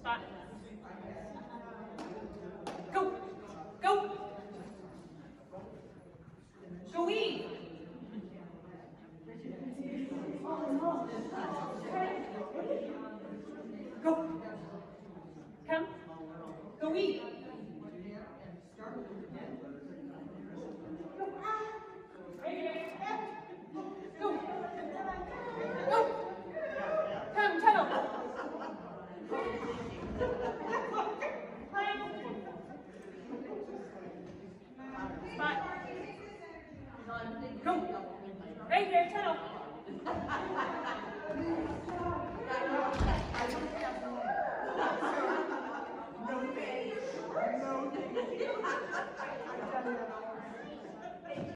Spot. Go, go. Go. Go. Come. Go. Go. Come, tunnel. Play. Spot. Go. Right there, tunnel.